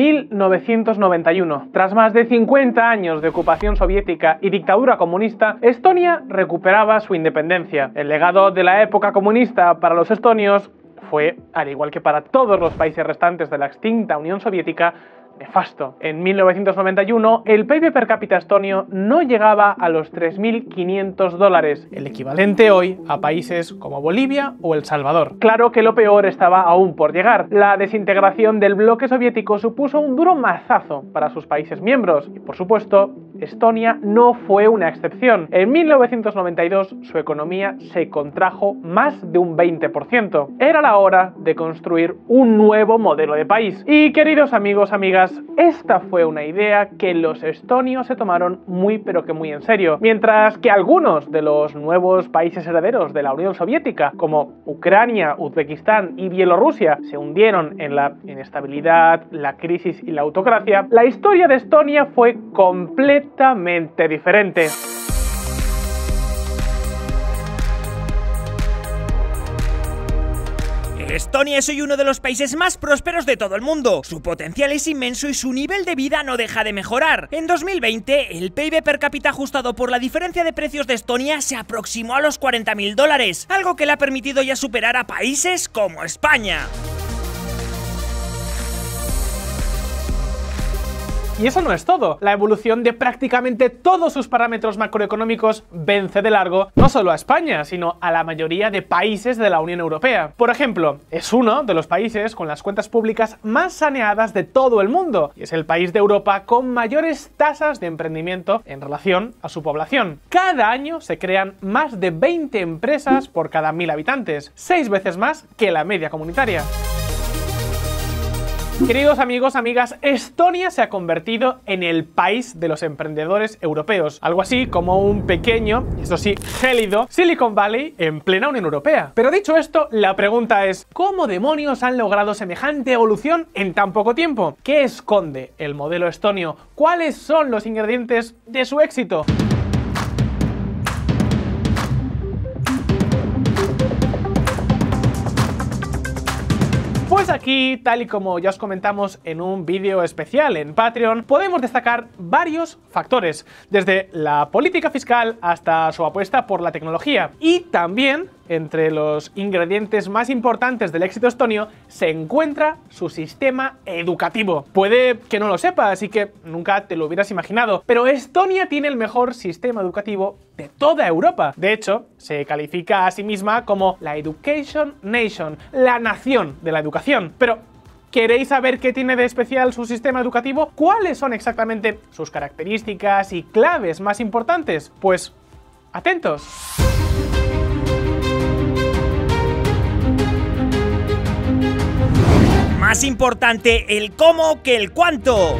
Estonia, 1991. Tras más de 50 años de ocupación soviética y dictadura comunista, Estonia recuperaba su independencia. El legado de la época comunista para los estonios fue, al igual que para todos los países restantes de la extinta Unión Soviética, nefasto. En 1991, el PIB per cápita estonio no llegaba a los 3.500 dólares, el equivalente hoy a países como Bolivia o El Salvador. Claro que lo peor estaba aún por llegar. La desintegración del bloque soviético supuso un duro mazazo para sus países miembros y, por supuesto, Estonia no fue una excepción. En 1992 su economía se contrajo más de un 20%. Era la hora de construir un nuevo modelo de país. Y queridos amigos, amigas, esta fue una idea que los estonios se tomaron muy pero que muy en serio. Mientras que algunos de los nuevos países herederos de la Unión Soviética, como Ucrania, Uzbekistán y Bielorrusia, se hundieron en la inestabilidad, la crisis y la autocracia, la historia de Estonia fue completa completamente diferente. Estonia es hoy uno de los países más prósperos de todo el mundo. Su potencial es inmenso y su nivel de vida no deja de mejorar. En 2020, el PIB per cápita ajustado por la diferencia de precios de Estonia se aproximó a los 40.000 dólares, algo que le ha permitido ya superar a países como España. Y eso no es todo. La evolución de prácticamente todos sus parámetros macroeconómicos vence de largo no solo a España, sino a la mayoría de países de la Unión Europea. Por ejemplo, es uno de los países con las cuentas públicas más saneadas de todo el mundo y es el país de Europa con mayores tasas de emprendimiento en relación a su población. Cada año se crean más de 20 empresas por cada mil habitantes, seis veces más que la media comunitaria. Queridos amigos, amigas, Estonia se ha convertido en el país de los emprendedores europeos, algo así como un pequeño, eso sí, gélido, Silicon Valley en plena Unión Europea. Pero dicho esto, la pregunta es, ¿cómo demonios han logrado semejante evolución en tan poco tiempo? ¿Qué esconde el modelo estonio? ¿Cuáles son los ingredientes de su éxito? Pues aquí, tal y como ya os comentamos en un vídeo especial en Patreon, podemos destacar varios factores, desde la política fiscal hasta su apuesta por la tecnología. Y también entre los ingredientes más importantes del éxito estonio se encuentra su sistema educativo. Puede que no lo sepas y que nunca te lo hubieras imaginado, pero Estonia tiene el mejor sistema educativo de toda Europa. De hecho, se califica a sí misma como la Education Nation, la nación de la educación. Pero ¿Queréis saber qué tiene de especial su sistema educativo? ¿Cuáles son exactamente sus características y claves más importantes? Pues atentos. Más importante el cómo que el cuánto.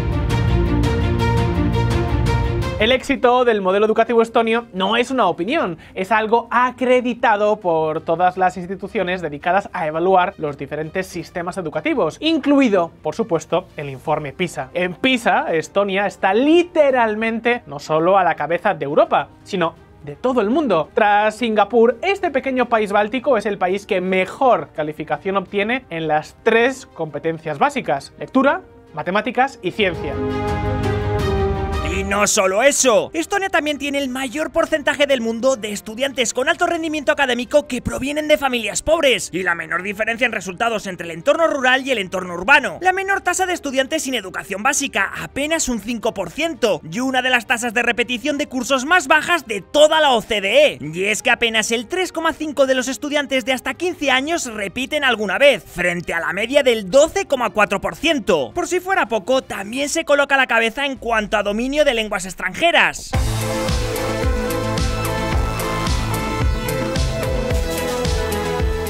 El éxito del modelo educativo estonio no es una opinión, es algo acreditado por todas las instituciones dedicadas a evaluar los diferentes sistemas educativos, incluido, por supuesto, el informe PISA. En PISA, Estonia está literalmente no solo a la cabeza de Europa, sino de todo el mundo. Tras Singapur, este pequeño país báltico es el país que mejor calificación obtiene en las tres competencias básicas, lectura, matemáticas y ciencia. Y no solo eso, Estonia también tiene el mayor porcentaje del mundo de estudiantes con alto rendimiento académico que provienen de familias pobres y la menor diferencia en resultados entre el entorno rural y el entorno urbano. La menor tasa de estudiantes sin educación básica, apenas un 5%, y una de las tasas de repetición de cursos más bajas de toda la OCDE. Y es que apenas el 3,5 de los estudiantes de hasta 15 años repiten alguna vez, frente a la media del 12,4%. Por si fuera poco, también se coloca la cabeza en cuanto a dominio de lenguas extranjeras.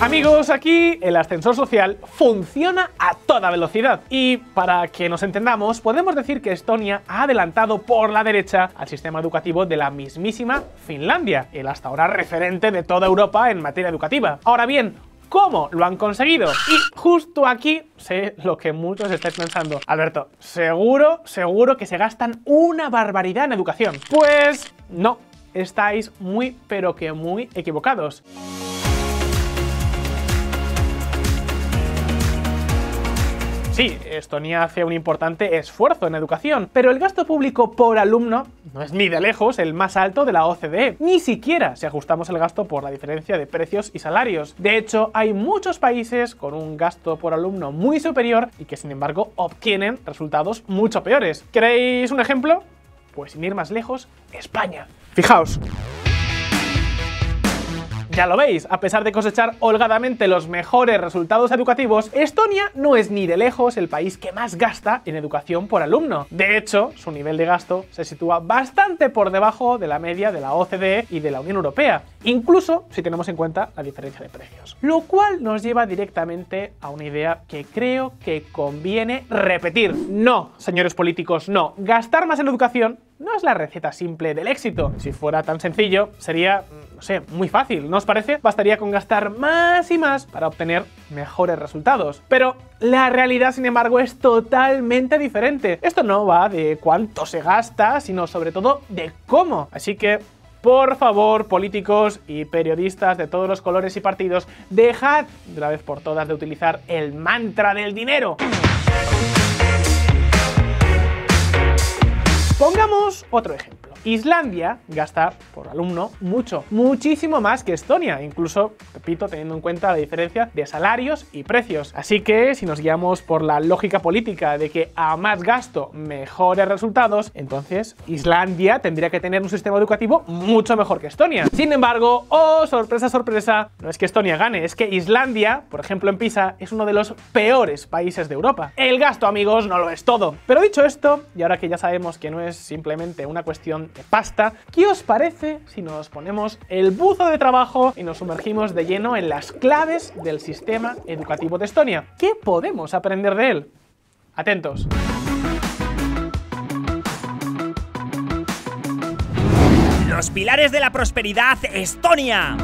Amigos, aquí el ascensor social funciona a toda velocidad y para que nos entendamos podemos decir que Estonia ha adelantado por la derecha al sistema educativo de la mismísima Finlandia, el hasta ahora referente de toda Europa en materia educativa. Ahora bien, ¿Cómo lo han conseguido? Y justo aquí sé lo que muchos estáis pensando. Alberto, seguro, seguro que se gastan una barbaridad en educación. Pues no, estáis muy, pero que muy equivocados. Sí, Estonia hace un importante esfuerzo en educación, pero el gasto público por alumno no es ni de lejos el más alto de la OCDE, ni siquiera si ajustamos el gasto por la diferencia de precios y salarios. De hecho, hay muchos países con un gasto por alumno muy superior y que sin embargo obtienen resultados mucho peores. ¿Queréis un ejemplo? Pues sin ir más lejos, España. Fijaos. Ya lo veis, a pesar de cosechar holgadamente los mejores resultados educativos, Estonia no es ni de lejos el país que más gasta en educación por alumno. De hecho, su nivel de gasto se sitúa bastante por debajo de la media de la OCDE y de la Unión Europea, incluso si tenemos en cuenta la diferencia de precios. Lo cual nos lleva directamente a una idea que creo que conviene repetir. No, señores políticos, no. Gastar más en educación no es la receta simple del éxito. Si fuera tan sencillo, sería, mm, no sé, muy fácil, ¿no os parece? Bastaría con gastar más y más para obtener mejores resultados. Pero la realidad, sin embargo, es totalmente diferente. Esto no va de cuánto se gasta, sino sobre todo de cómo. Así que por favor, políticos y periodistas de todos los colores y partidos, dejad de una vez por todas de utilizar el mantra del dinero. Pongamos otro ejemplo. Islandia gasta por alumno mucho, muchísimo más que Estonia, incluso, repito, teniendo en cuenta la diferencia de salarios y precios. Así que si nos guiamos por la lógica política de que a más gasto, mejores resultados, entonces Islandia tendría que tener un sistema educativo mucho mejor que Estonia. Sin embargo, oh, sorpresa, sorpresa, no es que Estonia gane, es que Islandia, por ejemplo en PISA, es uno de los peores países de Europa. El gasto, amigos, no lo es todo. Pero dicho esto, y ahora que ya sabemos que no es simplemente una cuestión de pasta, ¿qué os parece si nos ponemos el buzo de trabajo y nos sumergimos de lleno en las claves del sistema educativo de Estonia? ¿Qué podemos aprender de él? Atentos. Los pilares de la prosperidad Estonia.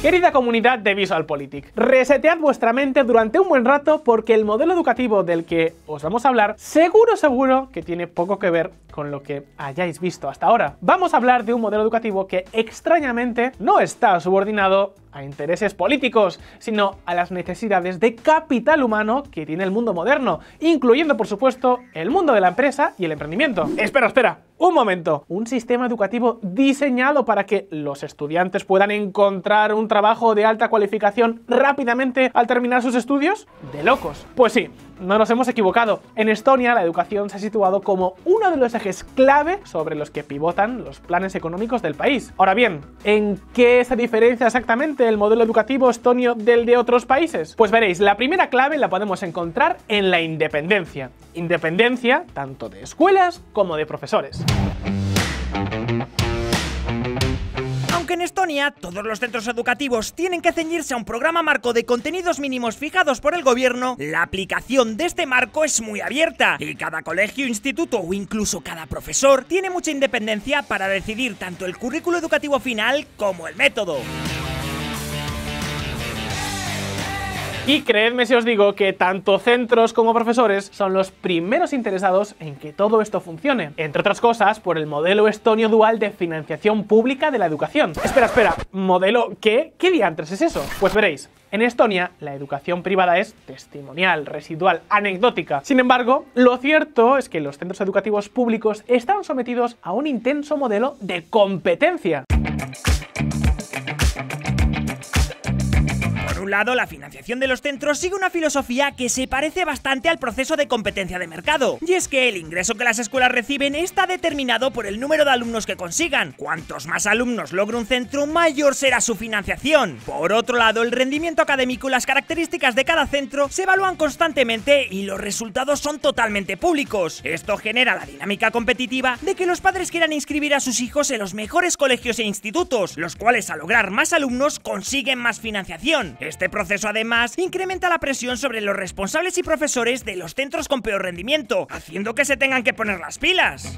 Querida comunidad de VisualPolitik, resetead vuestra mente durante un buen rato porque el modelo educativo del que os vamos a hablar seguro seguro que tiene poco que ver con lo que hayáis visto hasta ahora. Vamos a hablar de un modelo educativo que extrañamente no está subordinado a intereses políticos, sino a las necesidades de capital humano que tiene el mundo moderno, incluyendo por supuesto el mundo de la empresa y el emprendimiento. Espera, espera, un momento. ¿Un sistema educativo diseñado para que los estudiantes puedan encontrar un trabajo de alta cualificación rápidamente al terminar sus estudios? De locos. Pues sí, no nos hemos equivocado. En Estonia la educación se ha situado como uno de los ejes clave sobre los que pivotan los planes económicos del país. Ahora bien, ¿en qué se diferencia exactamente el modelo educativo estonio del de otros países? Pues veréis, la primera clave la podemos encontrar en la independencia. Independencia tanto de escuelas como de profesores. En Estonia todos los centros educativos tienen que ceñirse a un programa marco de contenidos mínimos fijados por el gobierno, la aplicación de este marco es muy abierta y cada colegio, instituto o incluso cada profesor tiene mucha independencia para decidir tanto el currículo educativo final como el método. Y creedme si os digo que tanto centros como profesores son los primeros interesados en que todo esto funcione. Entre otras cosas, por el modelo estonio dual de financiación pública de la educación. Espera, espera, ¿modelo qué? ¿Qué diantres es eso? Pues veréis, en Estonia, la educación privada es testimonial, residual, anecdótica. Sin embargo, lo cierto es que los centros educativos públicos están sometidos a un intenso modelo de competencia. Un lado, la financiación de los centros sigue una filosofía que se parece bastante al proceso de competencia de mercado. Y es que el ingreso que las escuelas reciben está determinado por el número de alumnos que consigan. Cuantos más alumnos logre un centro, mayor será su financiación. Por otro lado, el rendimiento académico y las características de cada centro se evalúan constantemente y los resultados son totalmente públicos. Esto genera la dinámica competitiva de que los padres quieran inscribir a sus hijos en los mejores colegios e institutos, los cuales al lograr más alumnos consiguen más financiación. Este proceso además incrementa la presión sobre los responsables y profesores de los centros con peor rendimiento, haciendo que se tengan que poner las pilas.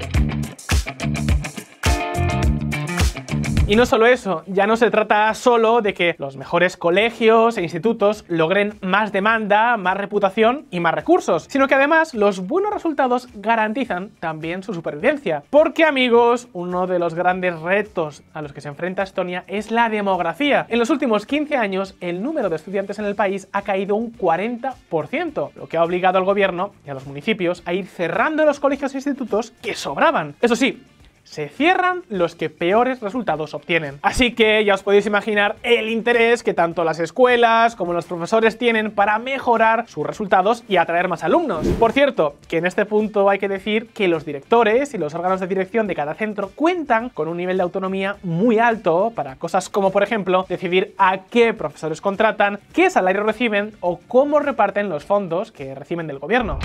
Y no solo eso, ya no se trata solo de que los mejores colegios e institutos logren más demanda, más reputación y más recursos, sino que además los buenos resultados garantizan también su supervivencia. Porque amigos, uno de los grandes retos a los que se enfrenta Estonia es la demografía. En los últimos 15 años, el número de estudiantes en el país ha caído un 40%, lo que ha obligado al gobierno y a los municipios a ir cerrando los colegios e institutos que sobraban. Eso sí, se cierran los que peores resultados obtienen. Así que ya os podéis imaginar el interés que tanto las escuelas como los profesores tienen para mejorar sus resultados y atraer más alumnos. Por cierto, que en este punto hay que decir que los directores y los órganos de dirección de cada centro cuentan con un nivel de autonomía muy alto para cosas como, por ejemplo, decidir a qué profesores contratan, qué salario reciben o cómo reparten los fondos que reciben del gobierno.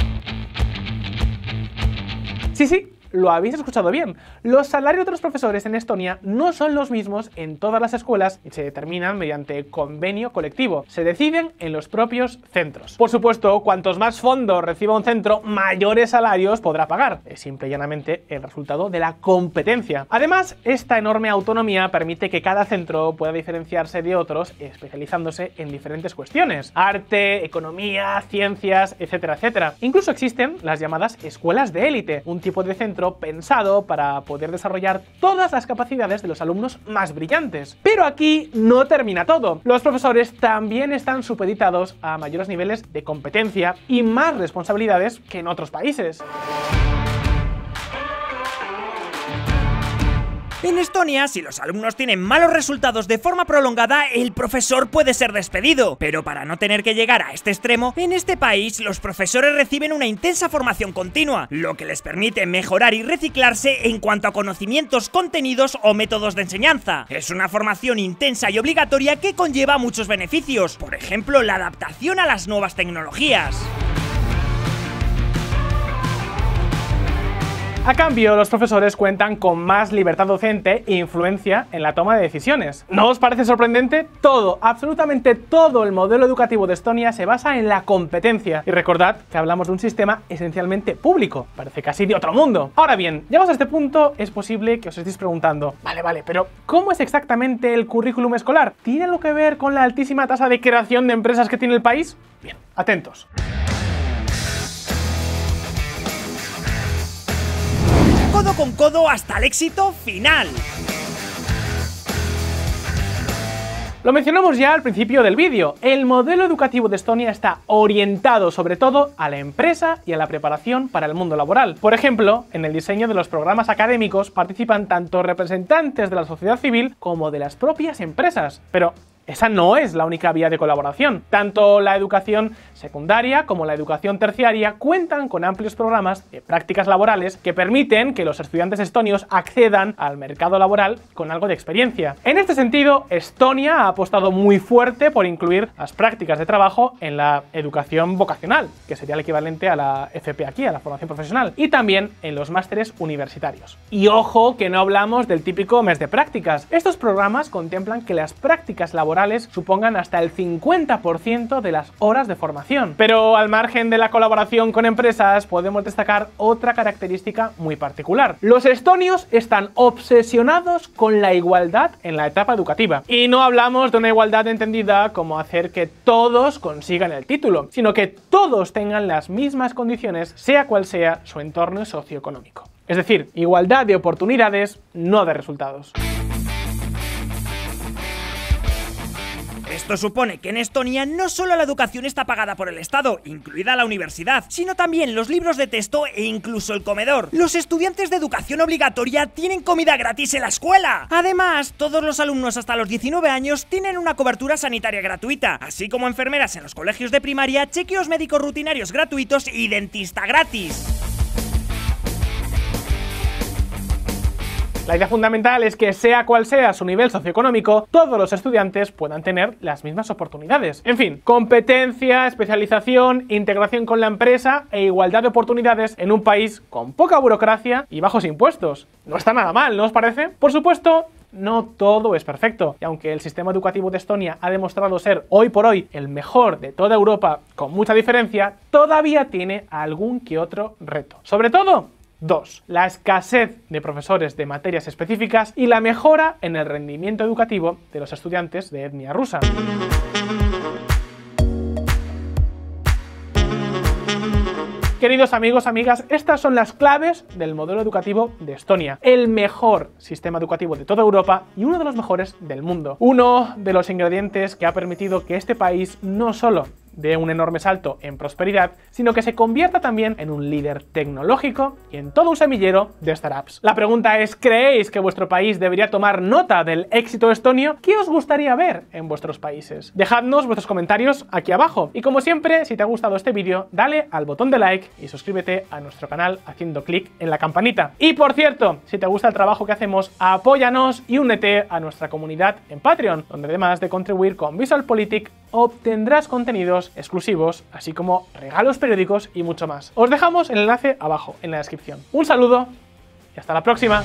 Sí, sí, lo habéis escuchado bien. Los salarios de los profesores en Estonia no son los mismos en todas las escuelas y se determinan mediante convenio colectivo. Se deciden en los propios centros. Por supuesto, cuantos más fondos reciba un centro, mayores salarios podrá pagar. Es simple y llanamente el resultado de la competencia. Además, esta enorme autonomía permite que cada centro pueda diferenciarse de otros especializándose en diferentes cuestiones. Arte, economía, ciencias, etcétera, etcétera. Incluso existen las llamadas escuelas de élite, un tipo de centro pensado para poder desarrollar todas las capacidades de los alumnos más brillantes. Pero aquí no termina todo. Los profesores también están supeditados a mayores niveles de competencia y más responsabilidades que en otros países. En Estonia, si los alumnos tienen malos resultados de forma prolongada, el profesor puede ser despedido. Pero para no tener que llegar a este extremo, en este país los profesores reciben una intensa formación continua, lo que les permite mejorar y reciclarse en cuanto a conocimientos, contenidos o métodos de enseñanza. Es una formación intensa y obligatoria que conlleva muchos beneficios, por ejemplo la adaptación a las nuevas tecnologías. A cambio, los profesores cuentan con más libertad docente e influencia en la toma de decisiones. ¿No os parece sorprendente? Todo, absolutamente todo el modelo educativo de Estonia se basa en la competencia. Y recordad que hablamos de un sistema esencialmente público, parece casi de otro mundo. Ahora bien, llegados a este punto, es posible que os estéis preguntando, vale, vale, pero ¿cómo es exactamente el currículum escolar? ¿Tiene algo que ver con la altísima tasa de creación de empresas que tiene el país? Bien, atentos. Codo con codo hasta el éxito final. Lo mencionamos ya al principio del vídeo, el modelo educativo de Estonia está orientado sobre todo a la empresa y a la preparación para el mundo laboral. Por ejemplo, en el diseño de los programas académicos participan tanto representantes de la sociedad civil como de las propias empresas. Pero esa no es la única vía de colaboración. Tanto la educación secundaria como la educación terciaria cuentan con amplios programas de prácticas laborales que permiten que los estudiantes estonios accedan al mercado laboral con algo de experiencia. En este sentido, Estonia ha apostado muy fuerte por incluir las prácticas de trabajo en la educación vocacional, que sería el equivalente a la FP aquí, a la formación profesional, y también en los másteres universitarios. Y ojo que no hablamos del típico mes de prácticas. Estos programas contemplan que las prácticas laborales supongan hasta el 50% de las horas de formación. Pero al margen de la colaboración con empresas, podemos destacar otra característica muy particular. Los estonios están obsesionados con la igualdad en la etapa educativa. Y no hablamos de una igualdad entendida como hacer que todos consigan el título, sino que todos tengan las mismas condiciones, sea cual sea su entorno socioeconómico. Es decir, igualdad de oportunidades, no de resultados. Esto supone que en Estonia no solo la educación está pagada por el Estado, incluida la universidad, sino también los libros de texto e incluso el comedor. Los estudiantes de educación obligatoria tienen comida gratis en la escuela. Además, todos los alumnos hasta los 19 años tienen una cobertura sanitaria gratuita, así como enfermeras en los colegios de primaria, chequeos médicos rutinarios gratuitos y dentista gratis. La idea fundamental es que sea cual sea su nivel socioeconómico, todos los estudiantes puedan tener las mismas oportunidades. En fin, competencia, especialización, integración con la empresa e igualdad de oportunidades en un país con poca burocracia y bajos impuestos. No está nada mal, ¿no os parece? Por supuesto, no todo es perfecto. Y aunque el sistema educativo de Estonia ha demostrado ser hoy por hoy el mejor de toda Europa con mucha diferencia, todavía tiene algún que otro reto. Sobre todo 2. La escasez de profesores de materias específicas y la mejora en el rendimiento educativo de los estudiantes de etnia rusa. Queridos amigos, amigas, estas son las claves del modelo educativo de Estonia, el mejor sistema educativo de toda Europa y uno de los mejores del mundo. Uno de los ingredientes que ha permitido que este país no solo de un enorme salto en prosperidad, sino que se convierta también en un líder tecnológico y en todo un semillero de startups. La pregunta es, ¿creéis que vuestro país debería tomar nota del éxito estonio? ¿Qué os gustaría ver en vuestros países? Dejadnos vuestros comentarios aquí abajo. Y como siempre, si te ha gustado este vídeo, dale al botón de like y suscríbete a nuestro canal haciendo clic en la campanita. Y por cierto, si te gusta el trabajo que hacemos, apóyanos y únete a nuestra comunidad en Patreon, donde además de contribuir con VisualPolitik, obtendrás contenidos exclusivos, así como regalos periódicos y mucho más. Os dejamos el enlace abajo en la descripción. Un saludo y hasta la próxima.